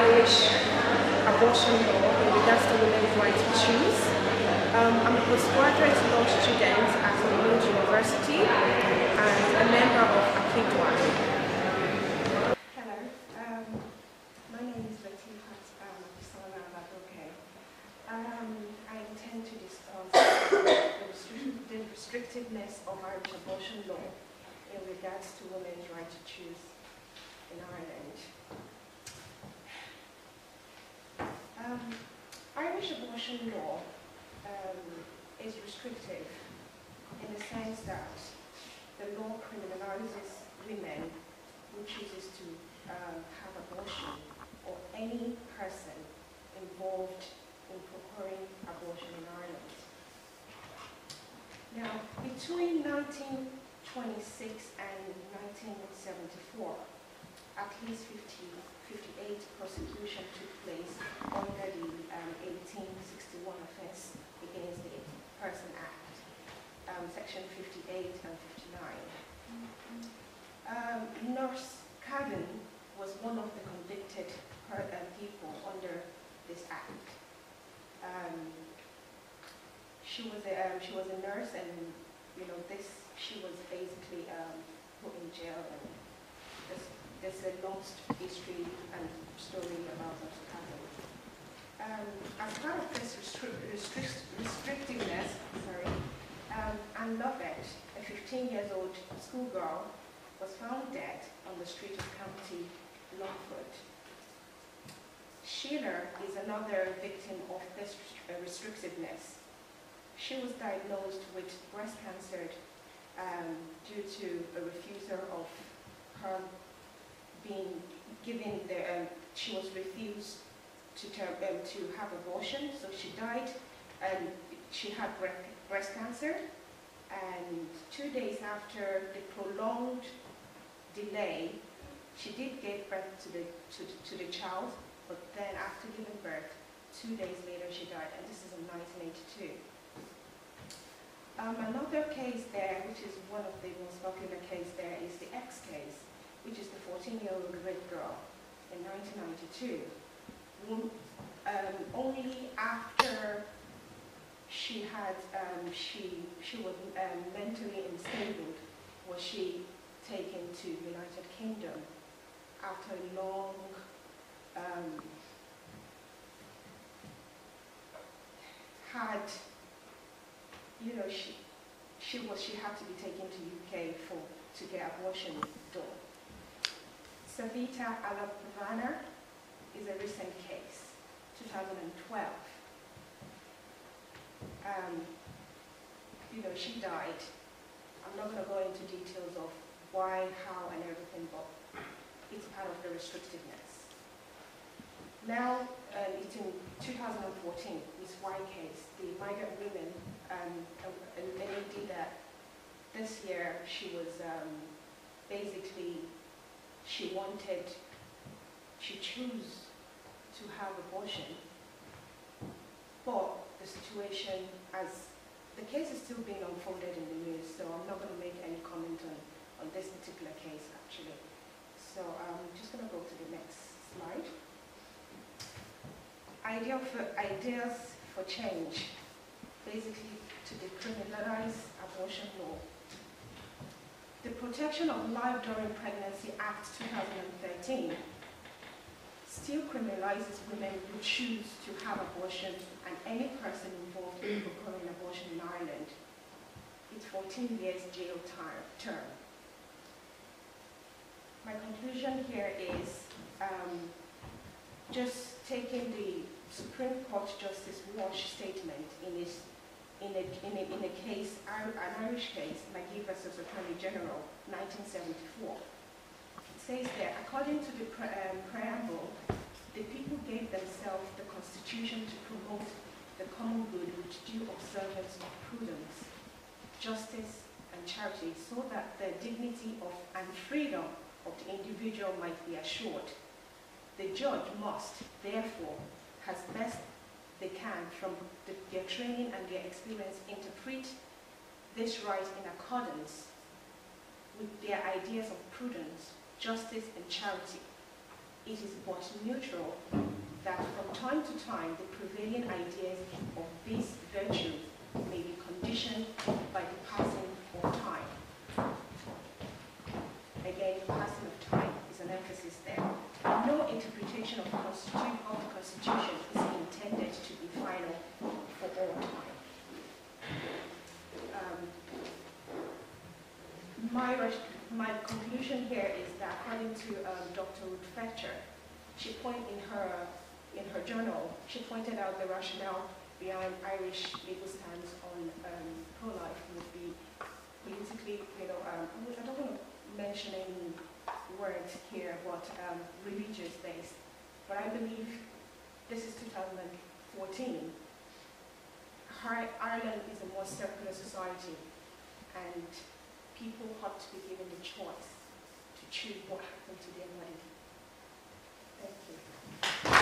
Irish abortion law in regards to women's right to choose. Um, I'm a postgraduate law student at Leeds University and a member of Akidwa. Hello, um, my name is Latifat um, Sana Olagoke. Um, I intend to discuss the, restric- the restrictiveness of Irish abortion law in regards to women's right to choose in Ireland. Um, Irish abortion law um, is restrictive in the sense that the law criminalizes women who chooses to uh, have abortion or any person involved in procuring abortion in Ireland. Now, between 1926 and 1974, at least 50, 58 prosecution took place under the um, 1861 Offence Against the Person Act, um, Section 58 and 59. Um, Nurse Cadden was one of the convicted uh, people under this act. Um, she was a um, she was a nurse, and you know this she was basically um, put in jail. And there's, there's a lost history and story about Nurse Cadden. Um, as part of this restric- restrict- restrictiveness, sorry, um, Anne Lovett, a 15 years old schoolgirl, was found dead on the street of County Longford. Sheila is another victim of this uh, restrictiveness. She was diagnosed with breast cancer um, due to a refusal of her being given the, um, she was refused to, um, to have abortion, so she died and she had bre- breast cancer. And two days after the prolonged delay, she did give birth to the, to, to the child, but then after giving birth, two days later she died, and this is in 1982. Um, another case there, which is one of the most popular case there, is the X case, which is the 14-year-old red girl in 1992. Um, only after she had, um, she, she was um, mentally unstable was she taken to United Kingdom after a long um, had you know she she was she had to be taken to UK for to get abortion done. Savita Halappanavar is a recent case, 2012. Um, you know, she died. I'm not going to go into details of why, how, and everything, but it's part of the restrictiveness. Now, um, it's in 2014, Miss Y case, the migrant women, um, a, a lady that this year she was um, basically, she wanted, she chose to have abortion, but the situation as the case is still being unfolded in the news, so I'm not going to make any comment on, on this particular case actually. So I'm just going to go to the next slide. Idea for, ideas for change, basically to decriminalize abortion law. The Protection of Life During Pregnancy Act 2013 still criminalizes women who choose to have abortion and any person involved in procuring abortion in Ireland. It's 14 years jail term. My conclusion here is um, just taking the Supreme Court Justice Walsh statement in his in a, in a, in a case, an Irish case, McGee versus Attorney General, 1974. It says there, according to the pre, um, preamble, the people gave themselves the Constitution to promote the common good with due observance of prudence, justice, and charity, so that the dignity of and freedom of the individual might be assured. The judge must, therefore, as best they can from the, their training and their experience interpret this right in accordance with their ideas of prudence, justice, and charity, it is but neutral that from time to time the prevailing ideas of these virtues may be conditioned by the passing of time. Again, the passing of time is an emphasis there. No interpretation of the, Constitu- of the Constitution is intended to be final for all time. Um, my, res- my conclusion here is that according to um, Dr. Ruth Fletcher, she point in her in her journal, she pointed out the rationale behind Irish legal stance on um, pro-life would be politically, you know, um, I don't want to mention any words here, but um, religious based. But I believe this is 2014. Ireland is a more secular society, and people have to be given the choice to what happened to their body. Thank you.